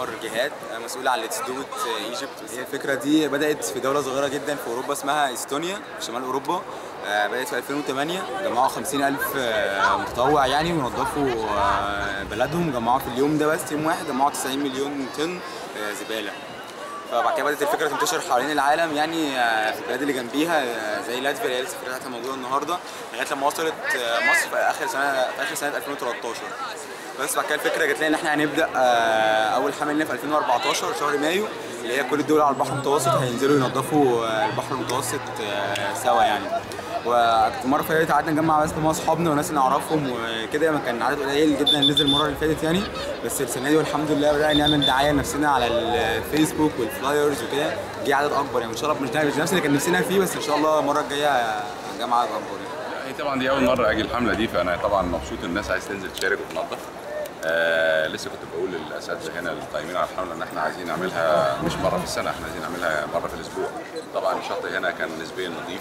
على Let's Do Egypt. الفكرة دي بدأت في دولة صغيرة جدا في أوروبا اسمها إستونيا في شمال أوروبا. آه، بدأت في 2008 جمعوا 50000 آه، متطوع يعني ونظفوا آه، بلدهم. جمعوا في اليوم ده بس يوم واحد جمعوا 90 مليون طن آه، زبالة. فبعد كده بدأت الفكرة تنتشر حوالين العالم يعني آه، في البلاد اللي جنبيها آه، زي لاتفيا اللي السفيرة بتاعتها موجوده النهارده لغاية لما وصلت آه، مصر في آخر سنة في آخر سنة 2013 بس بعد كده الفكرة جت لنا إن إحنا هنبدأ آه، أول حملة لنا في 2014 شهر مايو اللي هي كل الدول على البحر المتوسط هينزلوا ينظفوا آه، البحر المتوسط آه، سوا يعني. والمرة اللي فاتت قعدنا نجمع بس مع أصحابنا وناس نعرفهم وكده ما كان عدد قليل جدا نزل المرة اللي فاتت يعني. بس السنة دي والحمد لله بدأنا نعمل دعاية لنفسنا على الفيسبوك والفلايرز وكده. جه عدد أكبر يعني إن شاء الله مش نفس اللي كان نفسنا فيه بس إن شاء الله المرة الجاية هنجمع عدد أكبر يعني. طبعا دي أول مرة أجي الحملة دي فأنا طبعا مبسوط الناس عايز تنزل تشارك وتنظف. آه لسه كنت بقول للأساتذة هنا القائمين على الحملة إن إحنا عايزين نعملها مش مرة في السنة إحنا عايزين نعملها مرة في الأسبوع. طبعا الشط هنا كان نسبيا نظيف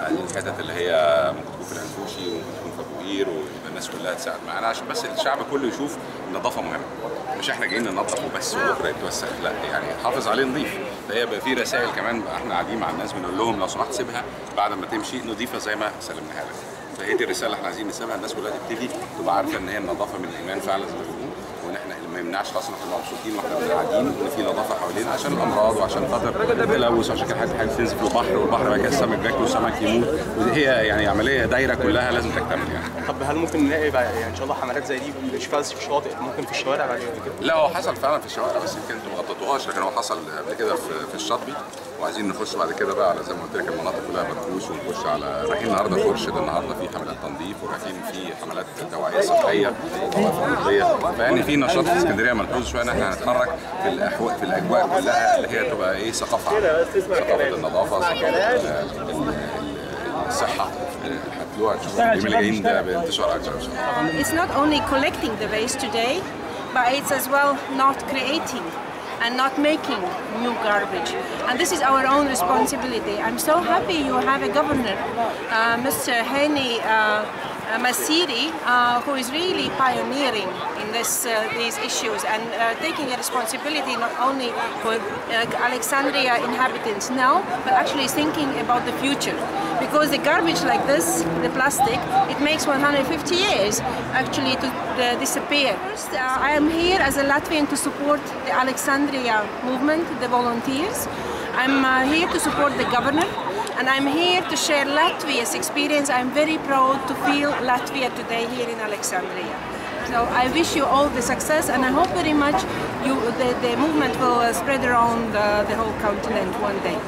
عايزين الحتت اللي هي ممكن تكون في الانفوشي وممكن تكون في أبو قير ويبقى الناس كلها تساعد معانا. عشان بس الشعب كله يشوف النظافه مهمة. مش إحنا جايين ننظف وبس وبكرة يتوسخ لا يعني حافظ عليه نظيف. فهي بقى في رسائل كمان بقى إحنا قاعدين مع الناس بنقول لهم لو سمحت سيبها بعد ما تمشي نظيفة زي ما سلمناها لك. فهي دي الرسالة اللي إحنا عايزين نسيبها الناس كلها تبتدي تبقى عارفة إن هي النظافة من الإيمان فعلا زي ما ما يمنعش خلاص إحنا مبسوطين وإحنا قاعدين ان في نظافة حوالينا عشان الأمراض وعشان خاطر التلوث وعشان كده حد تنزل في البحر والبحر بقى السمك بياكل والسمك يموت. هي يعني عملية دايرة كلها لازم تكتمل يعني. طب هل ممكن نلاقي بقى يعني إن شاء الله حملات زي دي مش في الشواطئ ممكن في الشوارع بعد كده؟ لا هو حصل فعلا في الشوارع بس يمكن أنتوا ما غطيتوهاش لكن هو حصل قبل كده في, الشاطبي وعايزين نخش بعد كده بقى على زي ما قلت لك المناطق كلها بتبوس ونخش على رايحين النهارده فرشد النهارده في حملات تنظيف ورايحين في حملات توعية صحية فيعني في نشاط في اسكندرية ملحوظ شوية إن إحنا هنتحرك في الاحواء في الأجواء كلها اللي هي تبقى إيه ثقافة. ثقافة النظافة ثقافة ال- ال- ال- الصحة هتلاقوها تشوفوا اليوم اللي جايين ده بانتشار أكثر ان شاء الله It's not only collecting the waste today, but it's as well not creating and not making new garbage. And this is our own responsibility. I'm so happy you have a governor, uh, Mr. Hani uh, uh, Masiri, uh, who is really pioneering in this, uh, these issues and uh, taking a responsibility not only for uh, Alexandria inhabitants now, but actually thinking about the future. Because the garbage like this, the plastic, it makes 150 years actually to uh, disappear. First, uh, I am here as a Latvian to support the Alexandria movement, the volunteers. I'm uh, here to support the governor and I'm here to share Latvia's experience. I'm very proud to feel Latvia today here in Alexandria. So I wish you all the success and I hope very much you, the, the movement will uh, spread around uh, the whole continent one day.